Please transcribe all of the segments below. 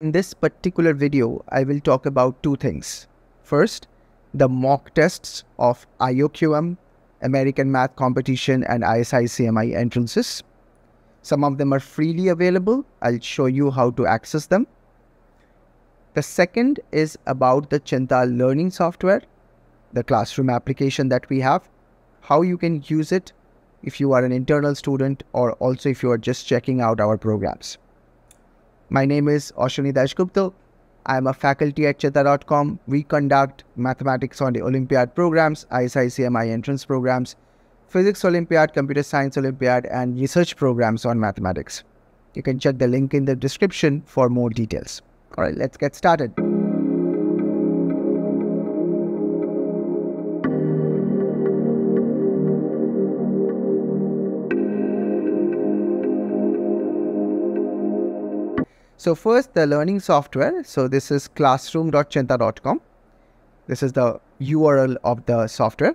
In this particular video, I will talk about two things. First, the mock tests of IOQM, American Math Competition and ISI CMI entrances. Some of them are freely available. I'll show you how to access them. The second is about the Cheenta learning software, the classroom application that we have, how you can use it if you are an internal student or also if you are just checking out our programs. My name is Ashani Dasgupta. I am a faculty at Cheenta.com. We conduct mathematics on the Olympiad programs, ISI CMI entrance programs, physics Olympiad, computer science Olympiad, and research programs on mathematics. You can check the link in the description for more details. All right, let's get started. So first the learning software. So this is classroom.cheenta.com. This is the URL of the software.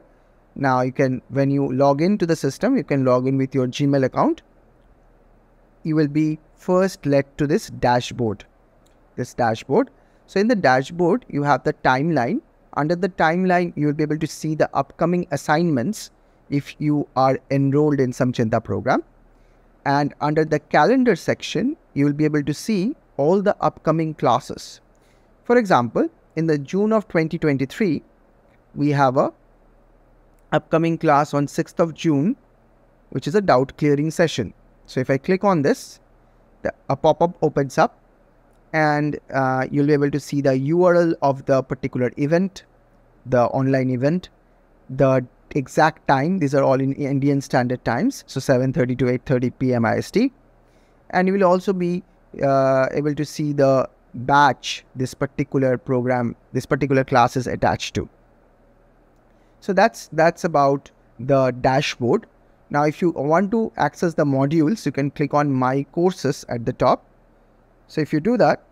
Now you can, when you log into the system, you can log in with your Gmail account. You will be first led to this dashboard, this dashboard. So in the dashboard, you have the timeline. Under the timeline, you will be able to see the upcoming assignments if you are enrolled in some Cheenta program. And under the calendar section, you will be able to see all the upcoming classes. For example, in the June of 2023, we have a upcoming class on 6th of June, which is a doubt clearing session. So if I click on this, the, a pop-up opens up and uh, you'll be able to see the URL of the particular event, the online event, the exact time. These are all in Indian standard times. So 7.30 to 8.30 p.m. IST. And you will also be uh, able to see the batch this particular program, this particular class is attached to. So that's that's about the dashboard. Now, if you want to access the modules, you can click on My Courses at the top. So if you do that,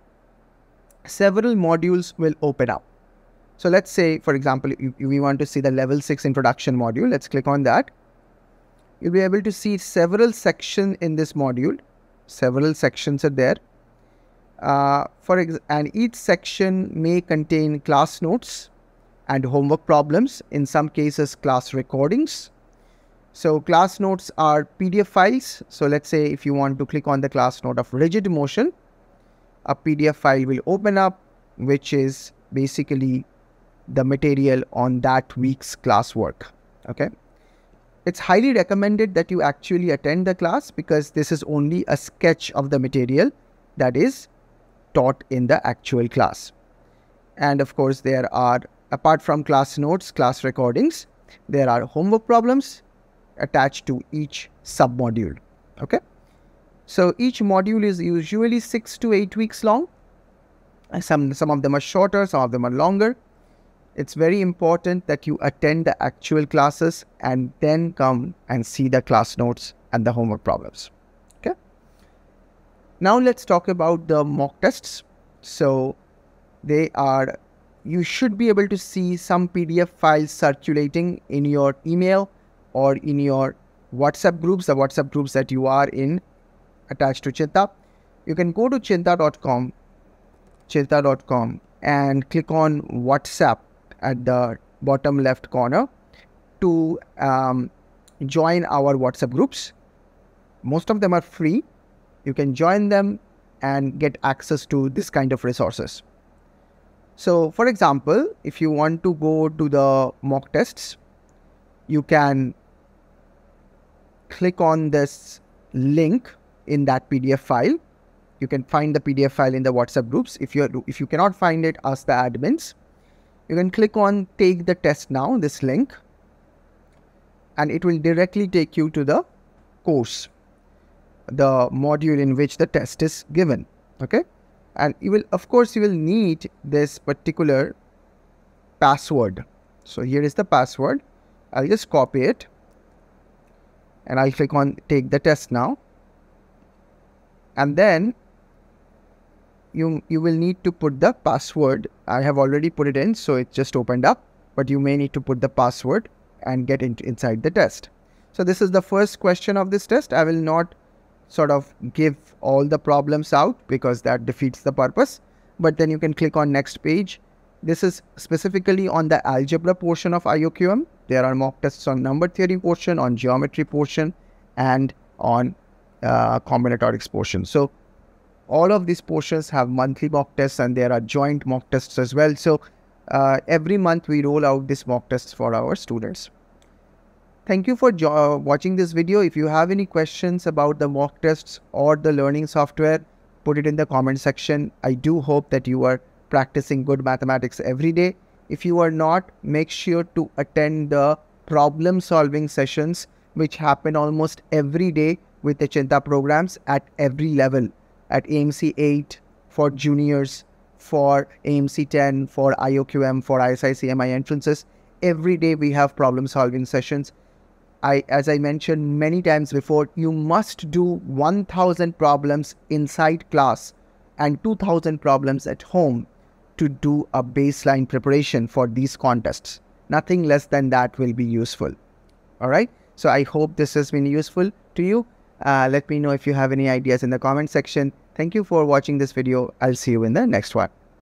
several modules will open up. So let's say, for example, if we want to see the level 6 introduction module. Let's click on that. You'll be able to see several sections in this module several sections are there. Uh, for and each section may contain class notes and homework problems, in some cases class recordings. So class notes are PDF files. So let's say if you want to click on the class note of rigid motion, a PDF file will open up, which is basically the material on that week's classwork. Okay it's highly recommended that you actually attend the class because this is only a sketch of the material that is taught in the actual class. And of course, there are, apart from class notes, class recordings, there are homework problems attached to each submodule. Okay. So each module is usually six to eight weeks long. Some, some of them are shorter, some of them are longer it's very important that you attend the actual classes and then come and see the class notes and the homework problems. Okay. Now let's talk about the mock tests. So they are, you should be able to see some PDF files circulating in your email or in your WhatsApp groups, the WhatsApp groups that you are in attached to Cheenta. You can go to cheenta.com, cheenta.com and click on WhatsApp at the bottom left corner to um, join our WhatsApp groups. Most of them are free. You can join them and get access to this kind of resources. So, for example, if you want to go to the mock tests, you can click on this link in that PDF file. You can find the PDF file in the WhatsApp groups. If you if you cannot find it, ask the admins you can click on take the test now, this link, and it will directly take you to the course, the module in which the test is given. Okay. And you will, of course, you will need this particular password. So here is the password. I'll just copy it and I'll click on take the test now. And then you you will need to put the password i have already put it in so it just opened up but you may need to put the password and get in, inside the test so this is the first question of this test i will not sort of give all the problems out because that defeats the purpose. But then you can click on next page. This is specifically on the algebra portion of IOQM. There are mock tests on number theory portion, on geometry portion, and on uh, combinatorics portion. So all of these portions have monthly mock tests and there are joint mock tests as well. So uh, every month we roll out this mock tests for our students. Thank you for uh, watching this video. If you have any questions about the mock tests or the learning software, put it in the comment section. I do hope that you are practicing good mathematics every day. If you are not, make sure to attend the problem solving sessions which happen almost every day with the Cheenta programs at every level at AMC 8 for juniors, for AMC 10, for IOQM, for ISI CMI entrances. Every day we have problem solving sessions. I, as I mentioned many times before, you must do 1000 problems inside class and 2000 problems at home to do a baseline preparation for these contests. Nothing less than that will be useful. All right. So I hope this has been useful to you. Uh, let me know if you have any ideas in the comment section. Thank you for watching this video. I'll see you in the next one.